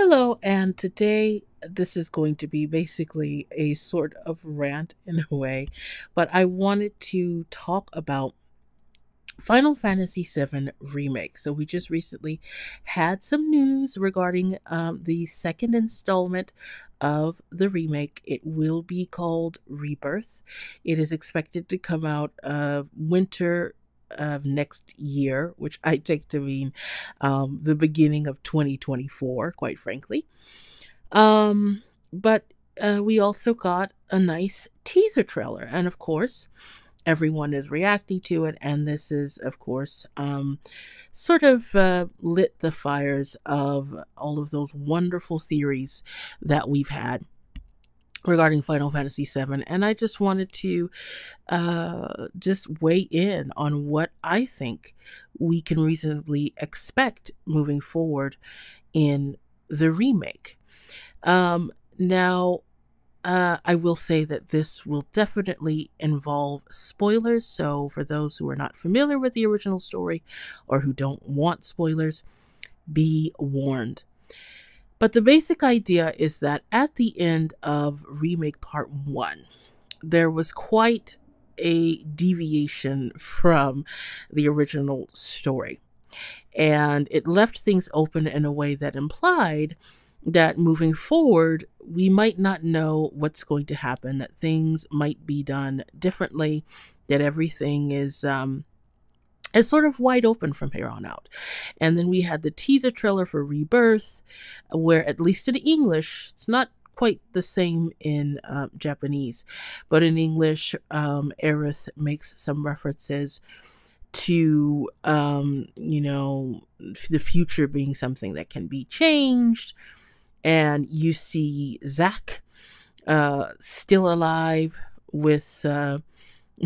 Hello, and today this is going to be basically a sort of rant in a way, but I wanted to talk about Final Fantasy VII Remake. So, we just recently had some news regarding um, the second installment of the remake. It will be called Rebirth. It is expected to come out uh, winter of next year, which I take to mean um, the beginning of 2024, quite frankly. Um, but uh, we also got a nice teaser trailer, and of course, everyone is reacting to it. And this is, of course, um, sort of uh, lit the fires of all of those wonderful theories that we've had regarding Final Fantasy VII, and I just wanted to uh, just weigh in on what I think we can reasonably expect moving forward in the remake. Um, now, uh, I will say that this will definitely involve spoilers. So, for those who are not familiar with the original story or who don't want spoilers, be warned. But the basic idea is that at the end of Remake Part 1, there was quite a deviation from the original story. And it left things open in a way that implied that moving forward, we might not know what's going to happen, that things might be done differently, that everything is um, is sort of wide open from here on out. And then we had the teaser trailer for Rebirth, where at least in English, it's not quite the same in uh, Japanese, but in English, um, Aerith makes some references to, um, you know, the future being something that can be changed. And you see Zack uh, still alive with. Uh,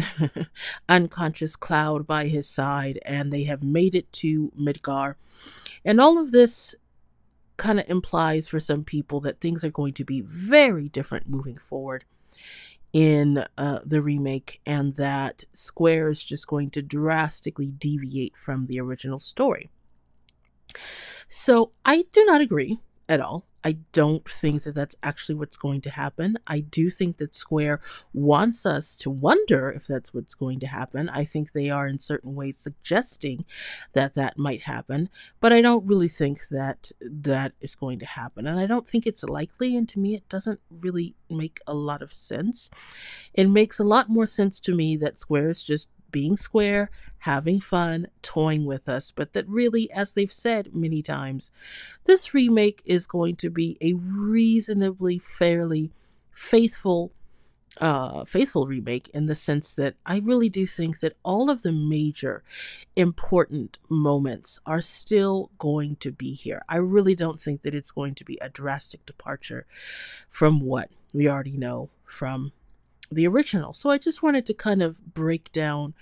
unconscious Cloud by his side, and they have made it to Midgar. And all of this kind of implies for some people that things are going to be very different moving forward in uh, the remake, and that Square is just going to drastically deviate from the original story. So I do not agree at all. I don't think that that's actually what's going to happen. I do think that Square wants us to wonder if that's what's going to happen. I think they are in certain ways suggesting that that might happen, but I don't really think that that is going to happen. And I don't think it's likely. And to me, it doesn't really make a lot of sense. It makes a lot more sense to me that Square is just being square, having fun, toying with us, but that really, as they've said many times, this remake is going to be a reasonably fairly faithful uh faithful remake in the sense that I really do think that all of the major important moments are still going to be here. I really don't think that it's going to be a drastic departure from what we already know from the original. So I just wanted to kind of break down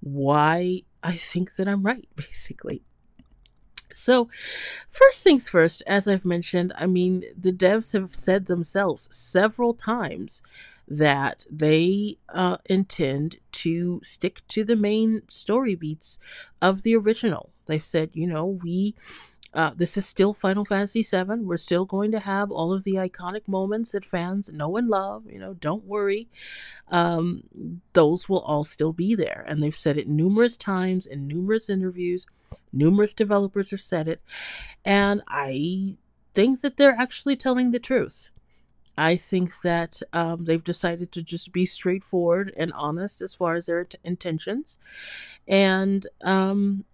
why I think that I'm right, basically. So, first things first, as I've mentioned, I mean, the devs have said themselves several times that they uh, intend to stick to the main story beats of the original. They've said, you know, we uh, this is still Final Fantasy VII. We're still going to have all of the iconic moments that fans know and love. You know, don't worry. Um, those will all still be there. And they've said it numerous times in numerous interviews. Numerous developers have said it. And I think that they're actually telling the truth. I think that um, they've decided to just be straightforward and honest as far as their t- intentions. And um,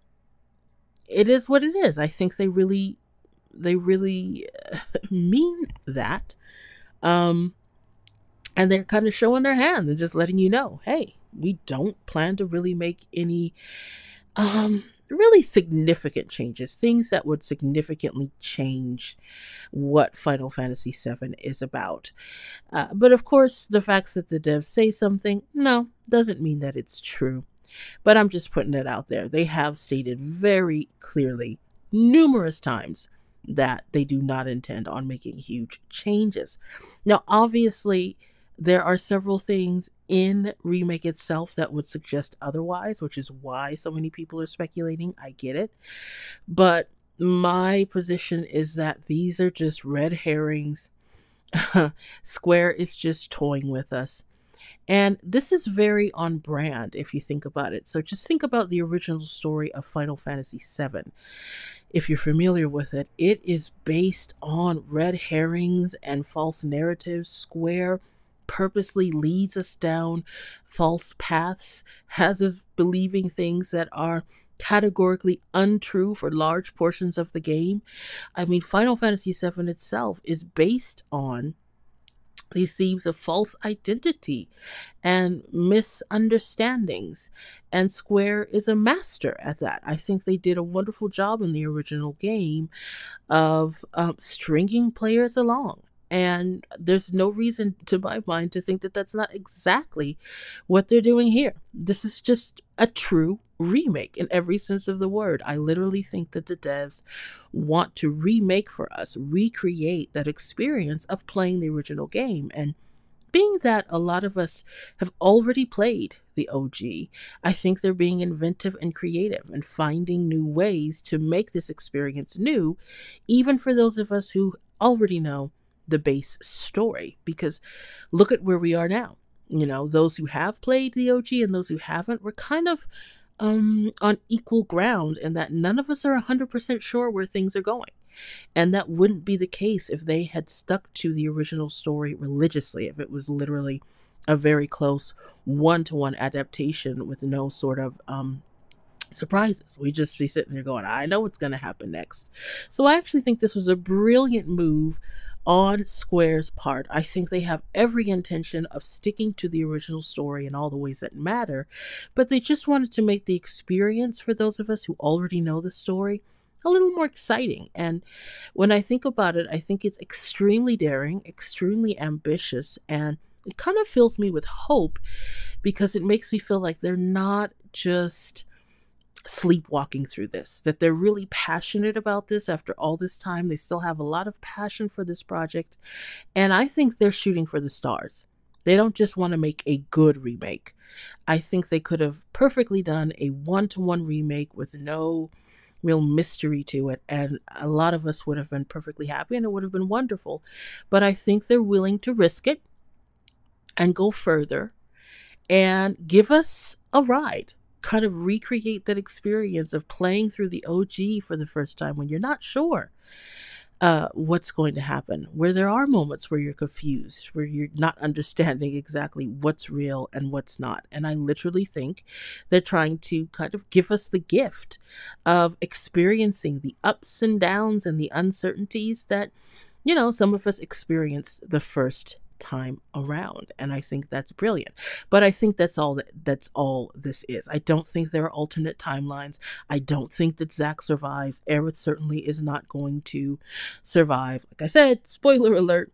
it is what it is. I think they really they really mean that. Um and they're kind of showing their hand and just letting you know, hey, we don't plan to really make any um really significant changes, things that would significantly change what Final Fantasy VII is about. Uh, but of course, the facts that the devs say something, no, doesn't mean that it's true. But I'm just putting it out there. They have stated very clearly, numerous times, that they do not intend on making huge changes. Now, obviously, there are several things in remake itself that would suggest otherwise, which is why so many people are speculating. I get it. But my position is that these are just red herrings. Square is just toying with us. And this is very on brand if you think about it. So just think about the original story of Final Fantasy VII. If you're familiar with it, it is based on red herrings and false narratives. Square purposely leads us down false paths, has us believing things that are categorically untrue for large portions of the game. I mean, Final Fantasy VII itself is based on these themes of false identity and misunderstandings. And Square is a master at that. I think they did a wonderful job in the original game of um, stringing players along and there's no reason to my mind to think that that's not exactly what they're doing here. This is just a true remake in every sense of the word. I literally think that the devs want to remake for us, recreate that experience of playing the original game. And being that a lot of us have already played the OG, I think they're being inventive and creative and finding new ways to make this experience new, even for those of us who already know the base story because look at where we are now. You know, those who have played the OG and those who haven't, we're kind of um, on equal ground and that none of us are 100% sure where things are going. And that wouldn't be the case if they had stuck to the original story religiously, if it was literally a very close one to one adaptation with no sort of um, surprises. We just be sitting there going, I know what's going to happen next. So I actually think this was a brilliant move on Square's part. I think they have every intention of sticking to the original story in all the ways that matter, but they just wanted to make the experience for those of us who already know the story a little more exciting. And when I think about it, I think it's extremely daring, extremely ambitious, and it kind of fills me with hope because it makes me feel like they're not just sleepwalking through this, that they're really passionate about this after all this time. They still have a lot of passion for this project. And I think they're shooting for the stars. They don't just want to make a good remake. I think they could have perfectly done a one to one remake with no real mystery to it. And a lot of us would have been perfectly happy and it would have been wonderful. But I think they're willing to risk it and go further and give us a ride kind of recreate that experience of playing through the OG for the first time when you're not sure uh, what's going to happen, where there are moments where you're confused, where you're not understanding exactly what's real and what's not. And I literally think they're trying to kind of give us the gift of experiencing the ups and downs and the uncertainties that, you know, some of us experienced the first time around and i think that's brilliant. But i think that's all that that's all this is. I don't think there are alternate timelines. I don't think that zack survives. Aerith certainly is not going to survive. Like i said spoiler alert.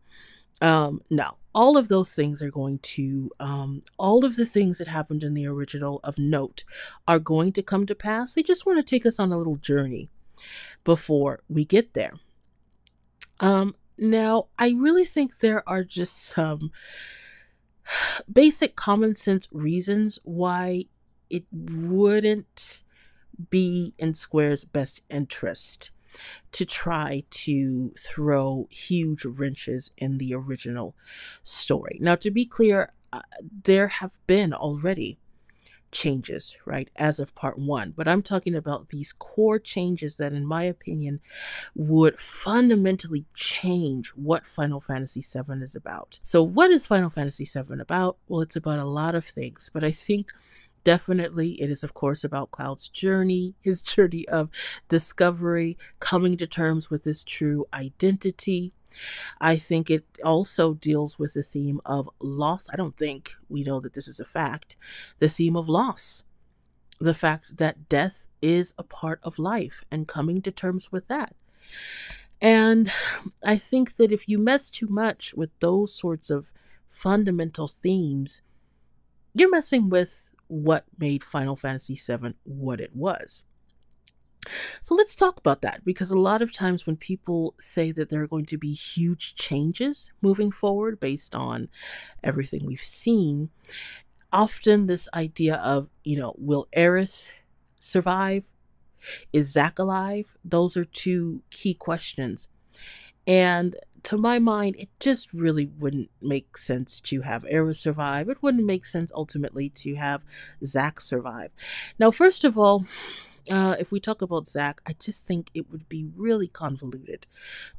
Um no. All of those things are going to um, all of the things that happened in the original of note are going to come to pass. They just want to take us on a little journey before we get there. Um, now, I really think there are just some basic common sense reasons why it wouldn't be in Square's best interest to try to throw huge wrenches in the original story. Now, to be clear, uh, there have been already changes, right, as of part one. But I'm talking about these core changes that, in my opinion, would fundamentally change what Final Fantasy VII is about. So, what is Final Fantasy VII about? Well, it's about a lot of things, but I think definitely it is of course about cloud's journey his journey of discovery coming to terms with his true identity I think it also deals with the theme of loss. I don't think we know that this is a fact. The theme of loss. The fact that death is a part of life and coming to terms with that. And I think that if you mess too much with those sorts of fundamental themes, you're messing with what made Final Fantasy VII what it was. So let's talk about that because a lot of times when people say that there are going to be huge changes moving forward based on everything we've seen, often this idea of, you know, will Aerith survive? Is Zack alive? Those are two key questions. And to my mind, it just really wouldn't make sense to have Aerith survive. It wouldn't make sense ultimately to have Zack survive. Now, first of all, uh, if we talk about Zack, I just think it would be really convoluted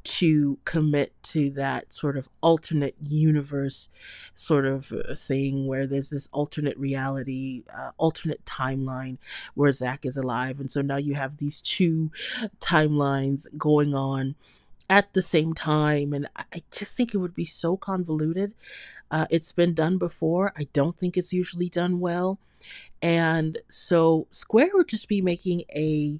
to commit to that sort of alternate universe sort of uh, thing where there's this alternate reality, uh, alternate timeline where Zack is alive. And so now you have these two timelines going on at the same time. And I just think it would be so convoluted. Uh, it's been done before. I don't think it's usually done well. And so Square would just be making a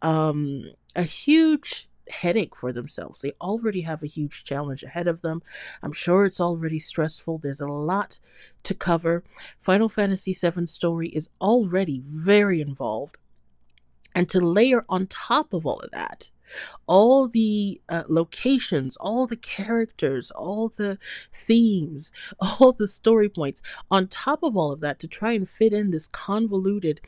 um a huge headache for themselves. They already have a huge challenge ahead of them. I'm sure it's already stressful. There's a lot to cover. Final Fantasy VII story is already very involved. And to layer on top of all of that, all the uh, locations, all the characters, all the themes, all the story points, on top of all of that, to try and fit in this convoluted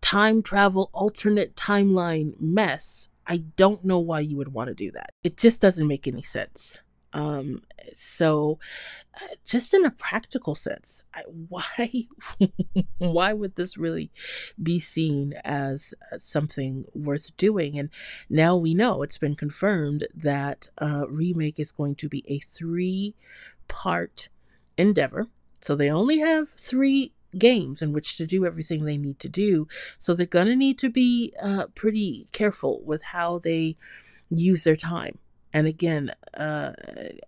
time travel alternate timeline mess, I don't know why you would want to do that. It just doesn't make any sense. Um, so, uh, just in a practical sense, I, why why would this really be seen as uh, something worth doing? And now we know it's been confirmed that uh, remake is going to be a three part endeavor. So they only have three games in which to do everything they need to do. So they're going to need to be uh, pretty careful with how they use their time. And again, uh,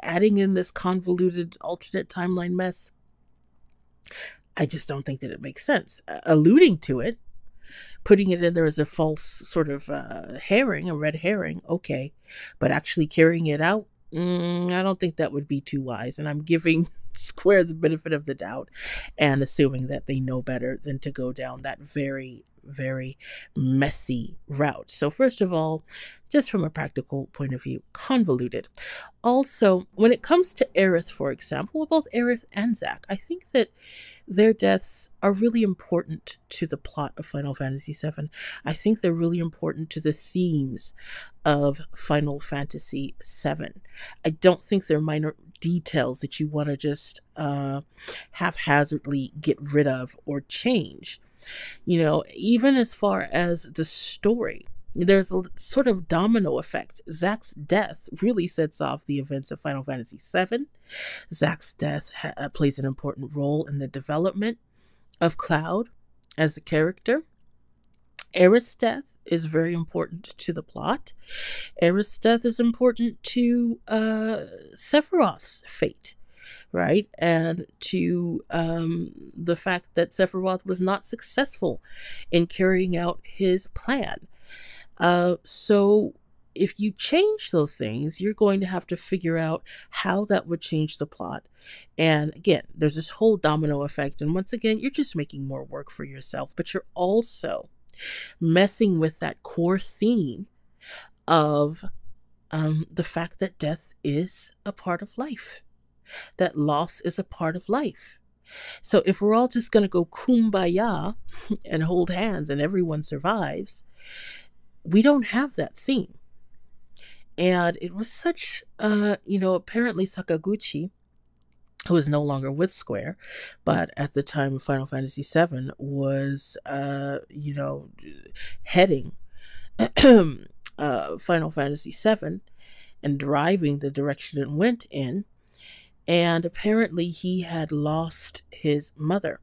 adding in this convoluted alternate timeline mess, I just don't think that it makes sense. Uh, alluding to it, putting it in there as a false sort of uh, herring, a red herring, okay. But actually carrying it out, mm, I don't think that would be too wise. And I'm giving Square the benefit of the doubt and assuming that they know better than to go down that very very messy route. So, first of all, just from a practical point of view, convoluted. Also, when it comes to Aerith, for example, both Aerith and Zack, I think that their deaths are really important to the plot of Final Fantasy VII. I think they're really important to the themes of Final Fantasy VII. I don't think they're minor details that you want to just uh, haphazardly get rid of or change. You know, even as far as the story, there's a sort of domino effect. Zack's death really sets off the events of Final Fantasy VII. Zack's death ha- uh, plays an important role in the development of Cloud as a character. Aerith's death is very important to the plot. Aerith's death is important to uh, Sephiroth's fate right? And to um, the fact that Sephiroth was not successful in carrying out his plan. Uh, so if you change those things, you're going to have to figure out how that would change the plot. And again, there's this whole domino effect. And once again, you're just making more work for yourself, but you're also messing with that core theme of um, the fact that death is a part of life that loss is a part of life. So if we're all just going to go kumbaya and hold hands and everyone survives, we don't have that theme. And it was such, uh, you know, apparently Sakaguchi, who is no longer with Square, but at the time of Final Fantasy VII was, uh, you know, heading uh, Final Fantasy VII and driving the direction it went in and apparently he had lost his mother.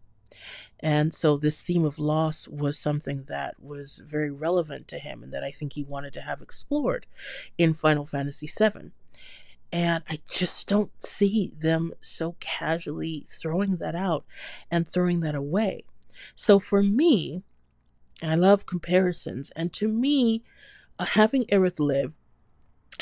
And so this theme of loss was something that was very relevant to him and that I think he wanted to have explored in Final Fantasy VII. And I just don't see them so casually throwing that out and throwing that away. So for me, I love comparisons. And to me, uh, having Aerith live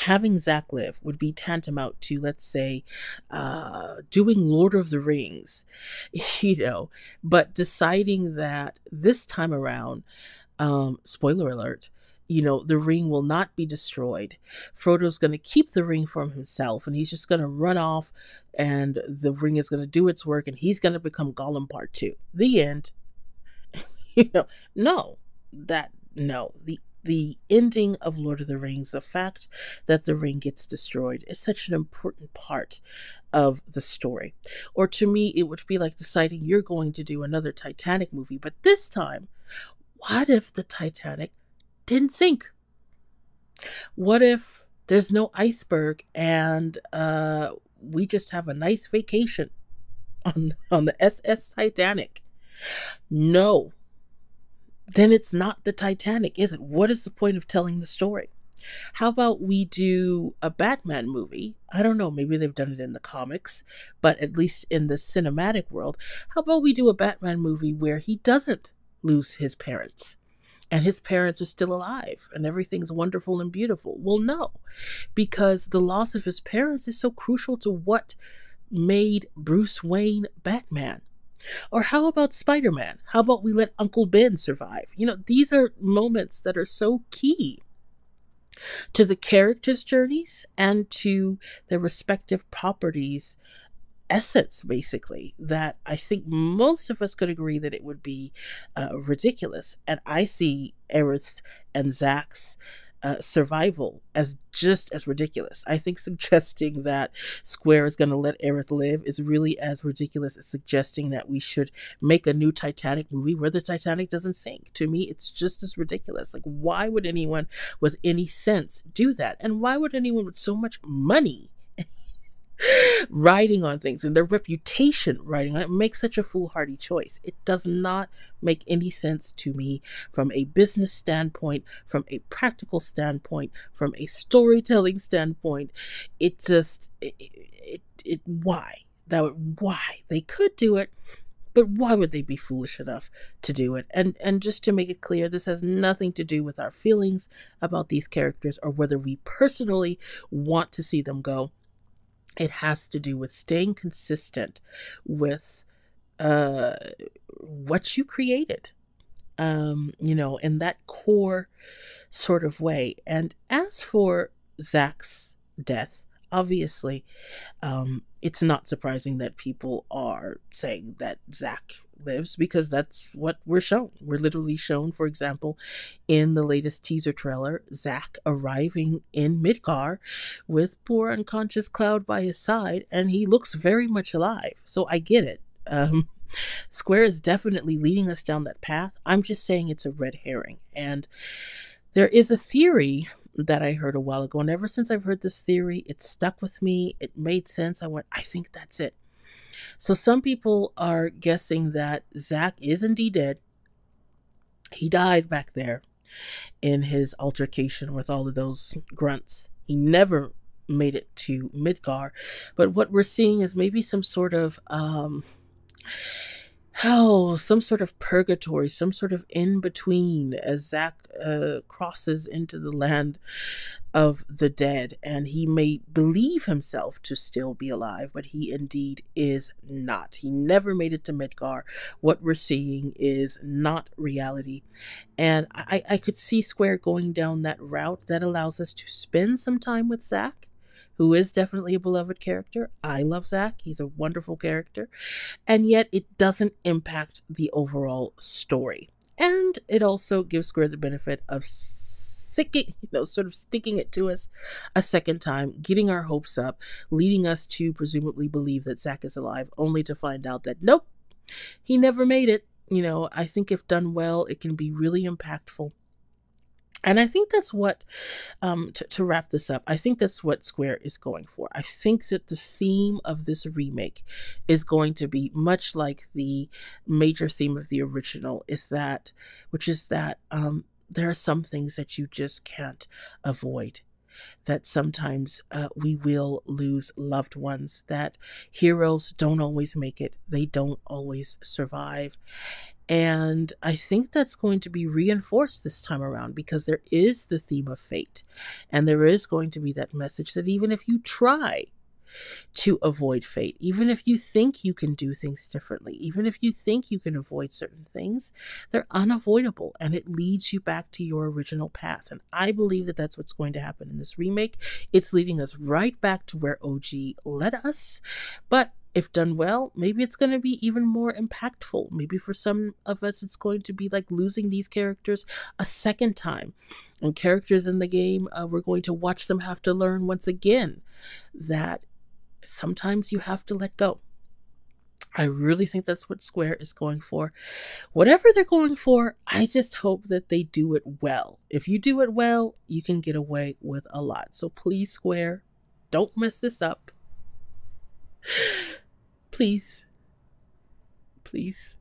having Zack live would be tantamount to, let's say, uh, doing Lord of the Rings, you know, but deciding that this time around, um, spoiler alert, you know, the ring will not be destroyed. Frodo's going to keep the ring for himself and he's just going to run off and the ring is going to do its work and he's going to become Gollum part two. The end. you know, no, that, no. The the ending of Lord of the Rings, the fact that the ring gets destroyed, is such an important part of the story. Or to me, it would be like deciding you're going to do another Titanic movie, but this time, what if the Titanic didn't sink? What if there's no iceberg and uh, we just have a nice vacation on on the SS Titanic? No, then it's not the Titanic, is it? What is the point of telling the story? How about we do a Batman movie? I don't know, maybe they've done it in the comics, but at least in the cinematic world, how about we do a Batman movie where he doesn't lose his parents? and his parents are still alive and everything's wonderful and beautiful. Well, no, because the loss of his parents is so crucial to what made Bruce Wayne Batman. Or how about Spider Man? How about we let Uncle Ben survive? You know, these are moments that are so key to the characters' journeys and to their respective properties' essence, basically, that I think most of us could agree that it would be uh, ridiculous. And I see Aerith and Zack's uh, survival as just as ridiculous. I think suggesting that Square is going to let Aerith live is really as ridiculous as suggesting that we should make a new Titanic movie where the Titanic doesn't sink. To me, it's just as ridiculous. Like, why would anyone with any sense do that? And why would anyone with so much money? Writing on things and their reputation writing on it makes such a foolhardy choice. It does not make any sense to me from a business standpoint, from a practical standpoint, from a storytelling standpoint. It just, it, it, it why? That would, why? They could do it, but why would they be foolish enough to do it? And and just to make it clear, this has nothing to do with our feelings about these characters or whether we personally want to see them go it has to do with staying consistent with uh, what you created um, you know in that core sort of way. And as for Zack's death obviously um, it's not surprising that people are saying that zack lives because that's what we're shown. We're literally shown, for example, in the latest teaser trailer, Zack arriving in Midgar with poor unconscious Cloud by his side, and he looks very much alive. So I get it. Um, Square is definitely leading us down that path. I'm just saying it's a red herring. And there is a theory that I heard a while ago. And ever since I've heard this theory, it stuck with me. It made sense. I went, I think that's it. So some people are guessing that Zack is indeed dead. He died back there in his altercation with all of those grunts. He never made it to Midgar. But what we're seeing is maybe some sort of um oh, some sort of purgatory, some sort of in between as Zack uh, crosses into the land of the dead. And he may believe himself to still be alive, but he indeed is not. He never made it to Midgar. What we're seeing is not reality. And I, I could see Square going down that route that allows us to spend some time with Zack who is definitely a beloved character. I love Zack, he's a wonderful character. And yet it doesn't impact the overall story. And it also gives Square the benefit of sticking, you know, sort of sticking it to us a second time, getting our hopes up, leading us to presumably believe that Zack is alive, only to find out that nope, he never made it. You know, I think if done well, it can be really impactful and I think that's what, um, to, to wrap this up, I think that's what Square is going for. I think that the theme of this remake is going to be much like the major theme of the original, is that, which is that um, there are some things that you just can't avoid that sometimes uh, we will lose loved ones, that heroes don't always make it, they don't always survive. And I think that's going to be reinforced this time around because there is the theme of fate. And there is going to be that message that even if you try to avoid fate, even if you think you can do things differently, even if you think you can avoid certain things, they're unavoidable and it leads you back to your original path. And I believe that that's what's going to happen in this remake. It's leading us right back to where OG led us. But if done well, maybe it's going to be even more impactful. Maybe for some of us, it's going to be like losing these characters a second time. And characters in the game, uh, we're going to watch them have to learn once again that sometimes you have to let go. I really think that's what Square is going for. Whatever they're going for, I just hope that they do it well. If you do it well, you can get away with a lot. So please, Square, don't mess this up. Please. Please.